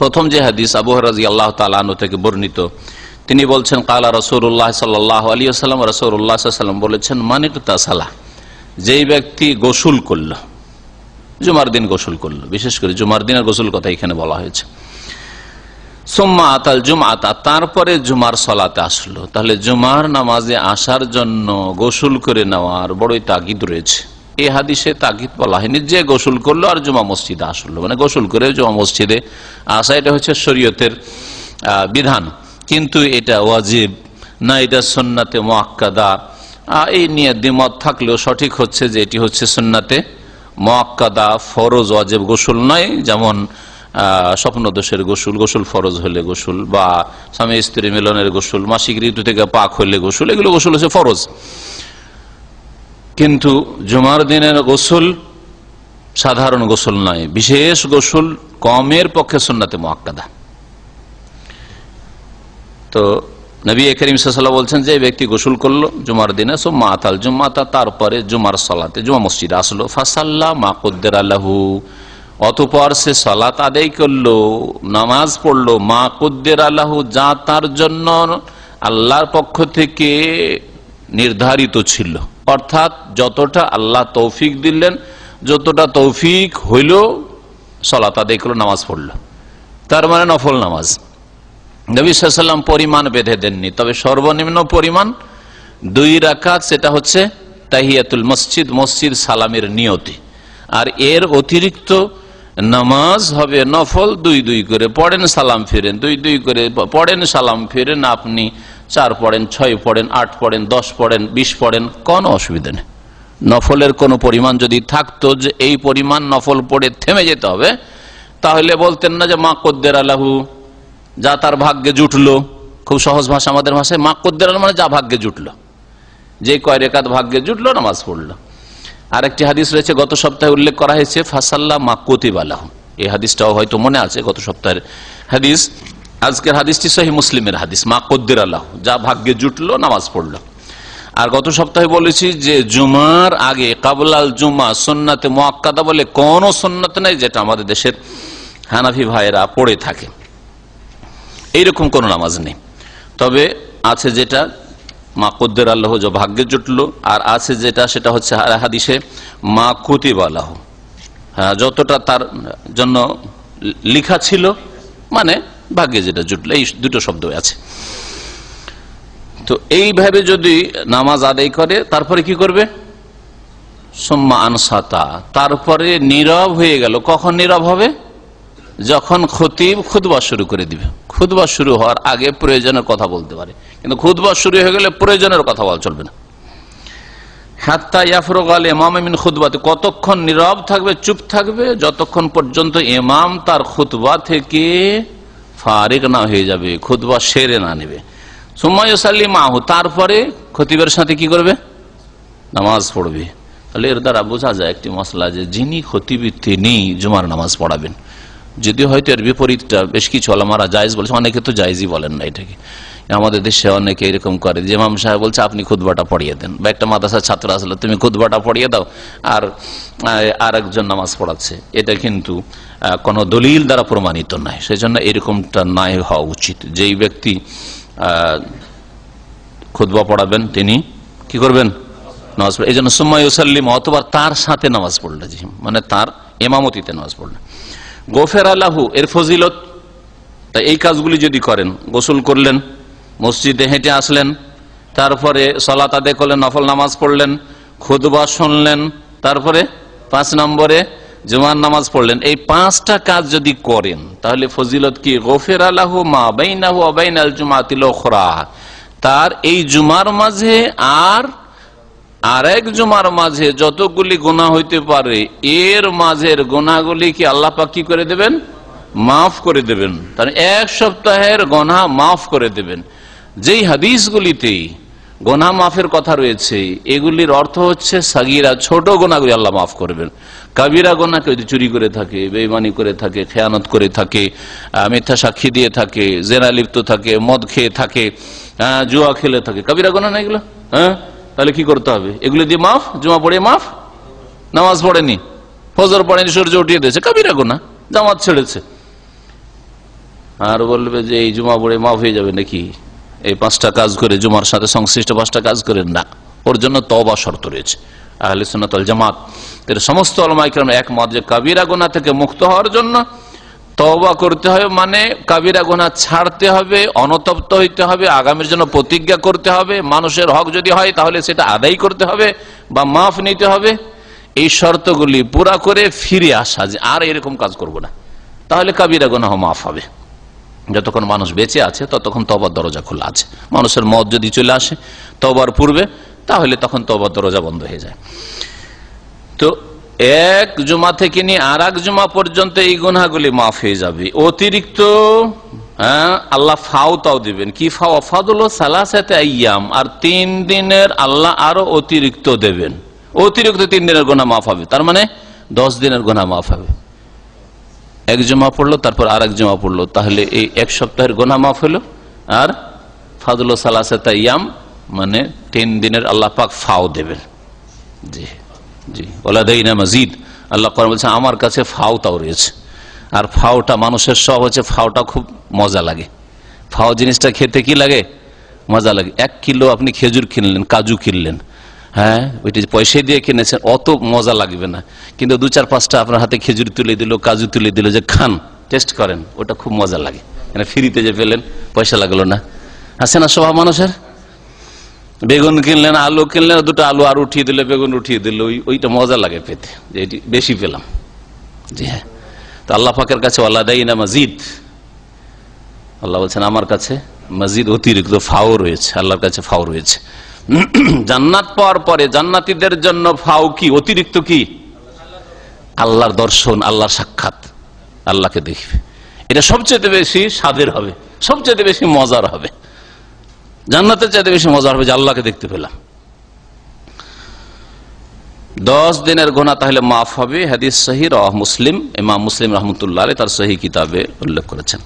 প্রথম যে হাদিস আবু রাজি আল্লাহ তালু থেকে বর্ণিত, তিনি বলছেন, কালা রসৌল্লাহ সাল্লাহ আলী আসাল্লাম রসৌল্লাহ সাল্লাম বলেছেন মানিক তাসালা যেই ব্যক্তি গোসুল করল, জুমার দিন গোসল করল, বিশেষ করে জুমার দিনের গোসল কথা এখানে বলা হয়েছে। সোম্মা আতাল জুম আতা তারপরে জুমার সলাতে আসলো। তাহলে জুমার নামাজে আসার জন্য গোসল করে নেওয়ার বড়ই তাগিদ রয়েছে। এই হাদিসে তাগিদ বলা হয়নি যে গোসল করল আর জুমা মসজিদে আসলো। মানে গোসল করে জুমা মসজিদে আসা, এটা হচ্ছে শরীয়তের বিধান। কিন্তু এটা ওয়াজিব না, এটা সন্নাতে মোয়াক্কাদা এই নিয়ে দ্বিমত থাকলেও সঠিক হচ্ছে যে এটি হচ্ছে সন্নাতে মোয়াক্কাদা ফরজ, ওয়াজেব গোসল নয়। যেমন স্বপ্নদোষের গোসল গোসল ফরজ হলে গোসল বা স্বামী স্ত্রী মিলনের গোসল, মাসিক ঋতু থেকে পাক হলে গোসল, এগুলো গোসল হচ্ছে ফরজ। কিন্তু জুমার দিনের গোসল সাধারণ গোসল নয়, বিশেষ গোসল কমের পক্ষে সুন্নাতে মোয়াক্কাদা তো নবী করিম সাল্লাহ বলছেন যে ব্যক্তি গোসল করল জুমার দিনে সো মাতাল জুমাতা তারপরে জুমার সলাতে, জুমা মসজিদ আসলো ফাসাল্লাহ মা কুদ্দের আল্লাহু অতপর সে সলাত আদায় করল, নামাজ পড়ল, মা কুদ্দের আল্লাহ যা তার জন্য আল্লাহর পক্ষ থেকে নির্ধারিত ছিল। অর্থাৎ যতটা আল্লাহ তৌফিক দিলেন, যতটা তৌফিক হইল, সলাত আদায় করল, নামাজ পড়ল। তার মানে নফল নামাজ। নবী সাল্লাম পরিমাণ বেঁধে দেননি। তবে সর্বনিম্ন পরিমাণ দুই রাকাত, সেটা হচ্ছে তাহিয়াতুল মসজিদ মসজিদ সালামের নিয়তি। আর এর অতিরিক্ত নামাজ হবে নফল, দুই দুই করে। পড়েন সালাম ফিরেন, দুই দুই করে। পড়েন সালাম ফিরেন, আপনি চার পড়েন, ছয় পড়েন, আট পড়েন, দশ পড়েন, বিশ পড়েন, কোনো অসুবিধা নেই। নফলের কোনো পরিমাণ যদি থাকতো যে এই পরিমাণ নফল পড়ে থেমে যেতে হবে, তাহলে বলতেন না যে মা কদ্দের আলাহু, যা তার ভাগ্যে জুটলো। খুব সহজ ভাষা আমাদের ভাষায়, মা কদ্দের মানে যা ভাগ্যে জুটলো। যে কয় রেখাত ভাগ্যে জুটলো, নামাজ পড়ল। আরেকটি হাদিস রয়েছে, গত সপ্তাহে উল্লেখ করা হয়েছে, ফাসাল্লা মা কতিবালাহ এই হাদিসটাও হয়তো মনে আছে গত সপ্তাহের হাদিস। আজকের হাদিসটি সহি মুসলিমের হাদিস, মা কদ্দির আল্লাহ যা ভাগ্যে জুটলো, নামাজ পড়ল। আর গত সপ্তাহে বলেছি যে জুমার আগে কাবলাল জুমা সন্নাতে মোয়াক্কাদা বলে কোন সন্ন্যত নেই যেটা আমাদের দেশের হানাফি ভাইয়েরা পড়ে থাকে। এইরকম কোন নামাজ নেই। তবে আছে যেটা মা কদ্দের আল্লাহ যা ভাগ্যে জুটলো, আর আছে যেটা, সেটা হচ্ছে হাদিসে মা কুতিব আল্লাহ হ্যাঁ যতটা তার জন্য লিখা ছিল মানে ভাগ্যে যেটা জুটলো, এই দুটো শব্দ আছে। তো এইভাবে যদি নামাজ আদায় করে, তারপরে কি করবে? সোম্মা আনসাতা, তারপরে নীরব হয়ে গেল। কখন নীরব হবে? যখন খতিব খুদবা শুরু করে দিবে। খুদবা শুরু হওয়ার আগে প্রয়োজনের কথা বলতে পারে। কিন্তু খুদবা শুরু হয়ে গেলে প্রয়োজনের কথা বলা চলবে না। হাত্তা ইয়াফরুক আল এমাম মিন খুদবাতে কতক্ষণ নীরব থাকবে, চুপ থাকবে, যতক্ষণ পর্যন্ত এমাম তার খুতবা থেকে ফারেক না হয়ে যাবে খুদবা সেরে না নেবে। সুমাইসাল্লি মাহু, তারপরে খতিবের সাথে কি করবে? নামাজ পড়বে। তাহলে এর দ্বারা বোঝা যায় একটি মশলা যে, যিনি খতিবি তিনি জুমার নামাজ পড়াবেন। যদি হয়তো এর বিপরীতটা বেশ কিছু আলামারা জায়জ বলেছে, অনেকে তো জায়জই বলেন না এটাকে। আমাদের দেশে অনেকে এরকম করে যে ইমাম সাহেব বলছে, আপনি খুদবাটা পড়িয়ে দেন। বা একটা মাদ্রাসার ছাত্র আসলে, তুমি খুদবাটা পড়িয়ে দাও। আর আর একজন নামাজ পড়াচ্ছে। এটা কিন্তু কোনো দলিল দ্বারা প্রমাণিত নয়। সেই জন্য এরকমটা নাই হওয়া উচিত। যেই ব্যক্তি খুদবা পড়াবেন, তিনি কি করবেন? নামাজ পড়ে এই জন্য সুম্মাইসাল্লিম অথবা তার সাথে নামাজ পড়লে জি মানে তার এমামতিতে নামাজ পড়লে। গোফের আল্লাহু এর ফজিলত। এই কাজগুলি যদি করেন, গোসল করলেন মসজিদে হেঁটে আসলেন। তারপরে সলাত আদে করলেন, নফল নামাজ পড়লেন খুদবা শুনলেন, তারপরে পাঁচ নম্বরে জুমার নামাজ পড়লেন। এই পাঁচটা কাজ যদি করেন, তাহলে ফজিলত কি? গোফের আল্লাহ মা বাইনাহু আবাইন আল জুমাতিল তার এই জুমার মাঝে আর আরেক জুমার মাঝে যতগুলি গোনা হইতে পারে, এর মাঝের গোনাগুলি কি আল্লাহ পাক কি করে দেবেন? মাফ করে দেবেন। তাহলে এক সপ্তাহের গনা মাফ করে দেবেন। যেই হাদিসগুলিতেই গোনা মাফের কথা রয়েছে, এগুলির অর্থ হচ্ছে সাগিরা ছোট গোনাগুলি আল্লাহ মাফ করবেন। কাবিরা গোনা কেউ চুরি করে থাকে বেইমানি করে থাকে, খেয়ানত করে থাকে মিথ্যা সাক্ষী দিয়ে থাকে, জেনা লিপ্ত থাকে, মদ খেয়ে থাকে জুয়া খেলে থাকে। কাবিরা গোনা না এগুলো? হ্যাঁ? তাহলে কি করতে হবে? এগুলো দিয়ে মাফ? জমা পড়ে মাফ? নামাজ পড়েনি? ফজর পড়েনি, সূর্য উঠিয়ে দিয়েছে। কাবিরা গোনা, জামাত ছেড়েছে। আর বলবে যে এই জুমা পড়ে মাফ হয়ে যাবে নাকি? এই পাঁচটা কাজ করে জুমার সাথে সংশ্লিষ্ট পাঁচটা কাজ করেন না। ওর জন্য তবা শর্ত রয়েছে। আহলে সুন্নাতল জামাত, এর সমস্ত অলমাইকরণ একমত যে কাবিরা গোনা থেকে মুক্ত হওয়ার জন্য তবা করতে হবে মানে কাবিরা গোনা ছাড়তে হবে, অনতপ্ত হইতে হবে, আগামীর জন্য প্রতিজ্ঞা করতে হবে, মানুষের হক যদি হয় তাহলে সেটা আদায় করতে হবে বা মাফ নিতে হবে। এই শর্তগুলি পুরা করে ফিরে আসা যে আর এরকম কাজ করব না। তাহলে কাবিরা গোনা মাফ হবে। যতক্ষণ মানুষ বেঁচে আছে, ততক্ষণ তবার দরজা খোলা আছে। মানুষের মত যদি চলে আসে তবার পূর্বে, তাহলে তখন তবার দরজা বন্ধ হয়ে যায়। তো এক জুমা থেকে নিয়ে আর এক জুমা পর্যন্ত এই গুনাগুলি মাফ হয়ে যাবে। অতিরিক্ত হ্যাঁ আল্লাহ ফাও তাও দিবেন। কি ফাও? ফাদুল সালাসাতে আয়াম আর তিন দিনের আল্লাহ আরও অতিরিক্ত দেবেন। অতিরিক্ত তিন দিনের গোনা মাফ হবে। তার মানে দশ দিনের গোনা মাফ হবে। এক জমা পড়ল, তারপর আর এক জমা পড়ল। তাহলে এই এক সপ্তাহের গোনা মাফ হলো। আর ফাদুল সালাসাতে ইয়াম মানে তিন দিনের আল্লাহ পাক ফাও দেবেন। জি জি। ওলাদাইনা মজিদ, আল্লাহ করেন বলছে, আমার কাছে ফাও তাও রয়েছে। আর ফাওটা মানুষের সব হচ্ছে, ফাওটা খুব মজা লাগে। ফাও জিনিসটা খেতে কি লাগে? মজা লাগে। এক কিলো আপনি খেজুর কিনলেন, কাজু কিনলেন। হ্যাঁ ওইটা পয়সা দিয়ে কিনেছেন, অত মজা লাগবে না। কিন্তু দু চার পাঁচটা আপনার হাতে খেজুর তুলে দিল, কাজু তুলে দিল, যে খান টেস্ট করেন, ওটা খুব মজা লাগে। মানে ফ্রিতে যে পেলেন, পয়সা লাগল না। আছে না স্বভাব মানুষের? বেগুন কিনলেন, আলু কিনলেন, দুটো আলু আর উঠিয়ে দিলে, বেগুন উঠিয়ে দিল, ওই ওইটা মজা লাগে পেতে, যে এটি বেশি পেলাম। জি হ্যাঁ। তো আল্লাহ পাকের কাছে আল্লাহ দেয় না মজিদ। আল্লাহ বলছেন, আমার কাছে মসজিদ অতিরিক্ত ফাও রয়েছে, আল্লাহর কাছে ফাও রয়েছে। জান্নাত পাওয়ার পরে জান্নাতীদের জন্য ফাও কি? অতিরিক্ত কি? আল্লাহর দর্শন, আল্লাহর সাক্ষাৎ। আল্লাহকে দেখবে। এটা সবচেয়ে বেশি স্বাদের হবে, সবচেয়ে বেশি মজার হবে। জান্নাতের চাইতে বেশি মজার হবে যে আল্লাহকে দেখতে পেলাম। দশ দিনের গোনা তাহলে মাফ হবে। হাদিস সহি রহ মুসলিম। ইমাম মুসলিম রহমতুল্লাহ তার সহি কিতাবে উল্লেখ করেছেন।